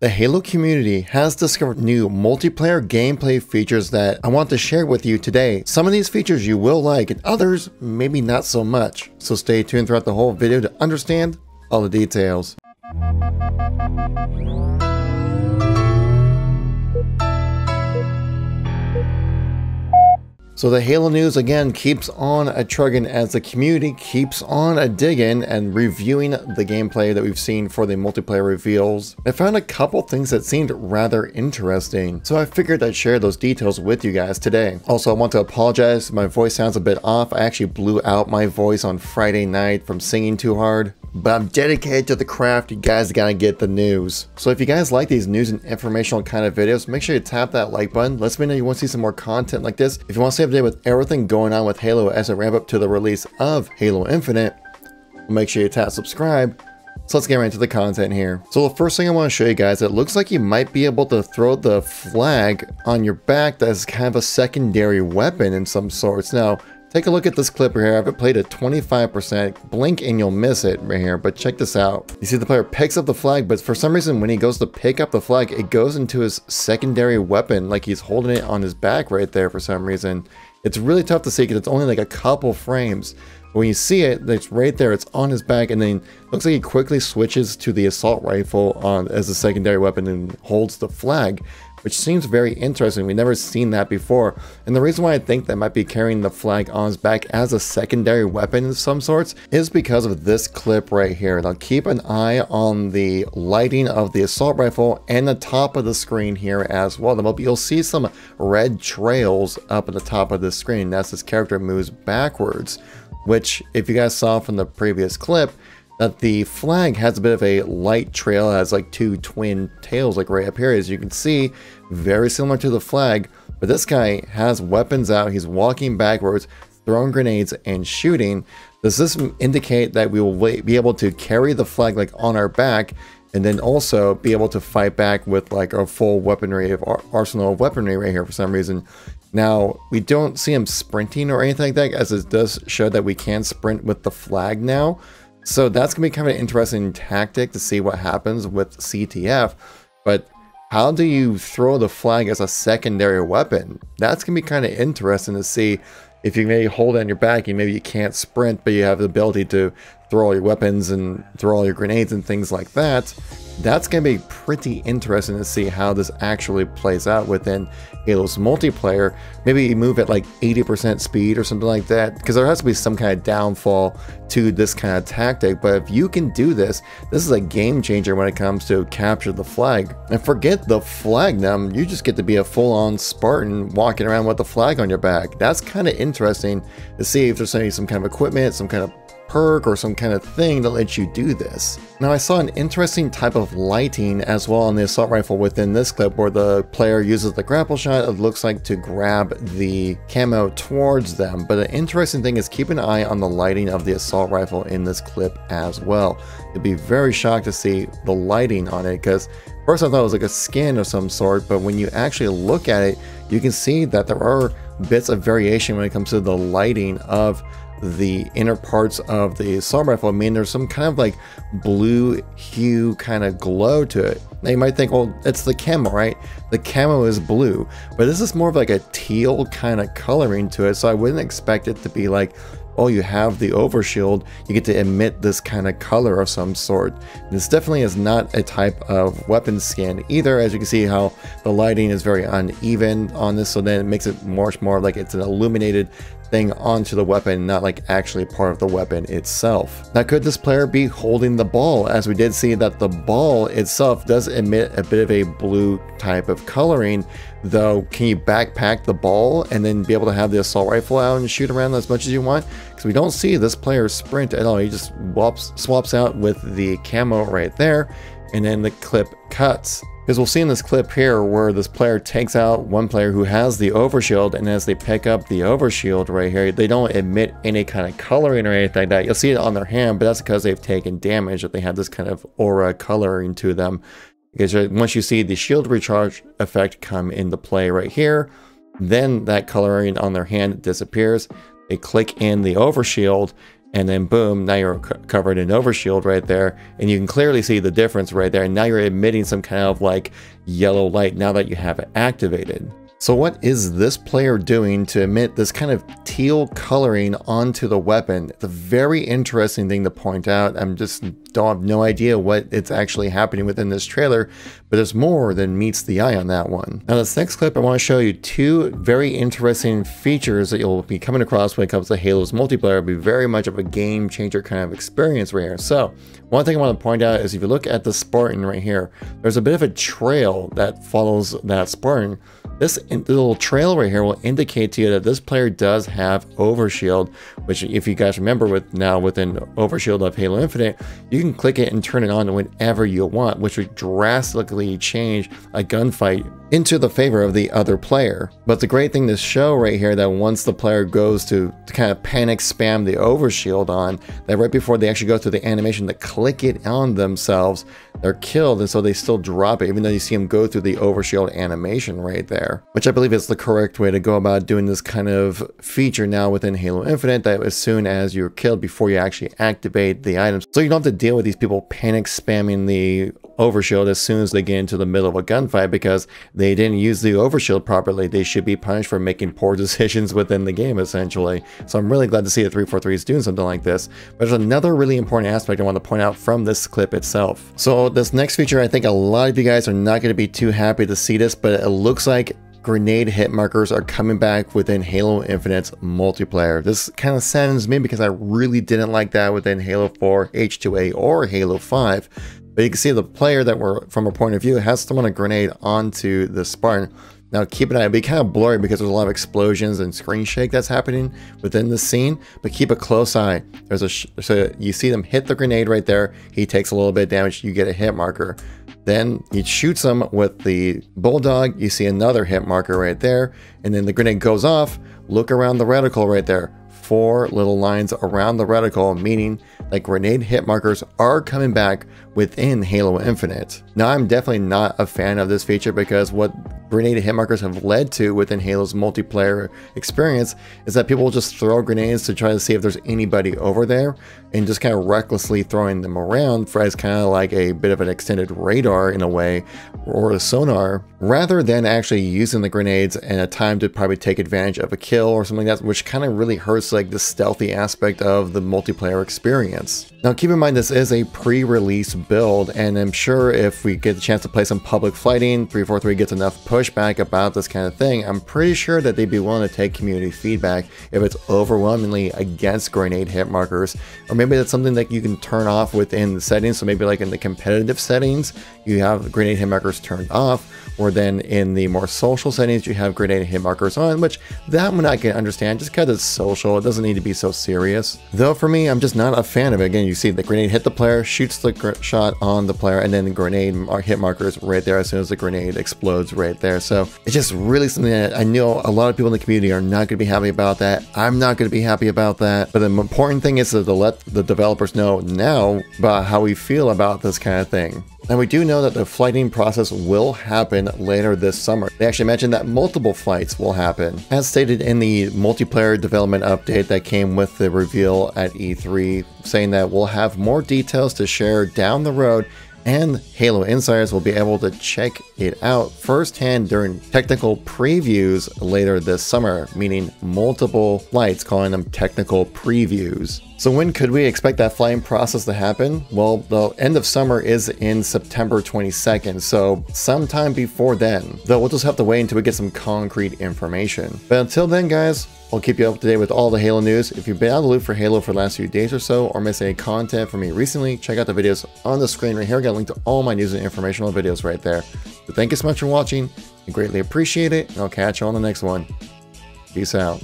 The Halo community has discovered new multiplayer gameplay features that I want to share with you today. Some of these features you will like and others maybe not so much. So stay tuned throughout the whole video to understand all the details. So the Halo news again keeps on a trugging as the community keeps on a digging and reviewing the gameplay that we've seen for the multiplayer reveals. I found a couple things that seemed rather interesting, so I figured I'd share those details with you guys today. Also, I want to apologize, my voice sounds a bit off. I actually blew out my voice on Friday night from singing too hard. But I'm dedicated to the craft, you guys gotta get the news. So if you guys like these news and informational kind of videos, make sure you tap that like button. Let me know you want to see some more content like this. If you want to stay up to date with everything going on with Halo as I ramp up to the release of Halo Infinite, make sure you tap subscribe. So let's get right into the content here. So the first thing I want to show you guys, it looks like you might be able to throw the flag on your back that is kind of a secondary weapon in some sorts. Now, Take a look at this clip here. I've played at 25%. Blink and you'll miss it right here, but check this out. You see the player picks up the flag, but for some reason when he goes to pick up the flag, it goes into his secondary weapon, like he's holding it on his back right there for some reason. It's really tough to see because it's only like a couple frames. But when you see it, it's right there, it's on his back, and then looks like he quickly switches to the assault rifle on as a secondary weapon and holds the flag which seems very interesting. We've never seen that before. And the reason why I think that might be carrying the flag on his back as a secondary weapon of some sorts is because of this clip right here. Now keep an eye on the lighting of the assault rifle and the top of the screen here as well. You'll see some red trails up at the top of the screen as this character moves backwards, which if you guys saw from the previous clip, that the flag has a bit of a light trail, has like two twin tails like right up here as you can see, very similar to the flag, but this guy has weapons out, he's walking backwards, throwing grenades and shooting. Does this indicate that we will be able to carry the flag like on our back and then also be able to fight back with like a full weaponry of arsenal of weaponry right here for some reason. Now, we don't see him sprinting or anything like that as it does show that we can sprint with the flag now. So that's going to be kind of an interesting tactic to see what happens with CTF. But how do you throw the flag as a secondary weapon? That's going to be kind of interesting to see if you maybe hold on your back and maybe you can't sprint, but you have the ability to throw all your weapons and throw all your grenades and things like that. That's going to be pretty interesting to see how this actually plays out within Halo's multiplayer. Maybe move at like 80% speed or something like that, because there has to be some kind of downfall to this kind of tactic. But if you can do this, this is a game changer when it comes to capture the flag. And forget the flag now, you just get to be a full-on Spartan walking around with the flag on your back. That's kind of interesting to see if there's any some kind of equipment, some kind of perk or some kind of thing that lets you do this. Now I saw an interesting type of lighting as well on the assault rifle within this clip where the player uses the grapple shot, it looks like to grab the camo towards them, but an interesting thing is keep an eye on the lighting of the assault rifle in this clip as well. You'd be very shocked to see the lighting on it because first I thought it was like a skin of some sort, but when you actually look at it, you can see that there are bits of variation when it comes to the lighting of the inner parts of the assault rifle, I mean, there's some kind of like blue hue kind of glow to it. Now you might think, well, it's the camo, right? The camo is blue, but this is more of like a teal kind of coloring to it, so I wouldn't expect it to be like oh, you have the overshield, you get to emit this kind of color of some sort. This definitely is not a type of weapon skin either, as you can see how the lighting is very uneven on this, so then it makes it much more like it's an illuminated thing onto the weapon, not like actually part of the weapon itself. Now could this player be holding the ball, as we did see that the ball itself does emit a bit of a blue type of coloring, though can you backpack the ball and then be able to have the assault rifle out and shoot around as much as you want? Because we don't see this player sprint at all, he just swaps, swaps out with the camo right there, and then the clip cuts. Because we'll see in this clip here where this player takes out one player who has the overshield and as they pick up the overshield right here, they don't emit any kind of coloring or anything like that. You'll see it on their hand, but that's because they've taken damage that they have this kind of aura coloring to them. Because once you see the shield recharge effect come into play right here, then that coloring on their hand disappears. They click in the overshield and then boom, now you're covered in overshield right there, and you can clearly see the difference right there. And now you're emitting some kind of like yellow light now that you have it activated. So what is this player doing to emit this kind of teal coloring onto the weapon? It's a very interesting thing to point out. I'm just don't have no idea what it's actually happening within this trailer, but there's more than meets the eye on that one. Now this next clip, I want to show you two very interesting features that you'll be coming across when it comes to Halo's multiplayer. It'll be very much of a game changer kind of experience right here. So one thing I want to point out is if you look at the Spartan right here, there's a bit of a trail that follows that Spartan this little trail right here will indicate to you that this player does have overshield, which if you guys remember with now within overshield of Halo Infinite, you can click it and turn it on whenever you want, which would drastically change a gunfight into the favor of the other player. But the great thing to show right here that once the player goes to, to kind of panic spam the overshield on, that right before they actually go through the animation to click it on themselves, they're killed and so they still drop it even though you see them go through the overshield animation right there. Which I believe is the correct way to go about doing this kind of feature now within Halo Infinite that as soon as you're killed before you actually activate the items. So you don't have to deal with these people panic spamming the overshield as soon as they get into the middle of a gunfight because they didn't use the overshield properly. They should be punished for making poor decisions within the game, essentially. So I'm really glad to see that 343 is doing something like this. But there's another really important aspect I want to point out from this clip itself. So this next feature, I think a lot of you guys are not going to be too happy to see this, but it looks like grenade hit markers are coming back within Halo Infinite's multiplayer. This kind of saddens me because I really didn't like that within Halo 4, H2A, or Halo 5. But you can see the player that we're from a point of view has thrown a grenade onto the Spartan. Now keep an eye, it'll be kind of blurry because there's a lot of explosions and screen shake that's happening within the scene, but keep a close eye. There's a, so you see them hit the grenade right there, he takes a little bit of damage, you get a hit marker. Then he shoots him with the Bulldog, you see another hit marker right there, and then the grenade goes off, look around the reticle right there. Four little lines around the reticle, meaning that grenade hit markers are coming back within Halo Infinite. Now I'm definitely not a fan of this feature because what grenade hit markers have led to within Halo's multiplayer experience is that people will just throw grenades to try to see if there's anybody over there and just kind of recklessly throwing them around for as kind of like a bit of an extended radar in a way or a sonar rather than actually using the grenades and a time to probably take advantage of a kill or something like that which kind of really hurts like the stealthy aspect of the multiplayer experience. Now keep in mind this is a pre-release build and I'm sure if we get the chance to play some public flighting, 343 gets enough pushback about this kind of thing, I'm pretty sure that they'd be willing to take community feedback if it's overwhelmingly against grenade hit markers. Or maybe that's something that you can turn off within the settings. So maybe like in the competitive settings, you have grenade hit markers turned off or then in the more social settings, you have grenade hit markers on, which that one I can understand just because it's social. It doesn't need to be so serious. Though for me, I'm just not a fan of it. Again, you see the grenade hit the player, shoots the shot on the player, and then the grenade hit markers right there as soon as the grenade explodes right there. So it's just really something that I know a lot of people in the community are not going to be happy about that. I'm not going to be happy about that. But the important thing is to let the developers know now about how we feel about this kind of thing. And we do know that the flighting process will happen later this summer. They actually mentioned that multiple flights will happen. As stated in the multiplayer development update that came with the reveal at E3, saying that we'll have more details to share down the road and Halo Insiders will be able to check it out firsthand during technical previews later this summer, meaning multiple flights calling them technical previews. So when could we expect that flighting process to happen? Well, the end of summer is in September 22nd, so sometime before then. Though we'll just have to wait until we get some concrete information. But until then, guys, I'll keep you up to date with all the Halo news. If you've been out of the loop for Halo for the last few days or so, or missed any content from me recently, check out the videos on the screen right here. I got a link to all my news and informational videos right there. So thank you so much for watching. I greatly appreciate it, and I'll catch you on the next one. Peace out.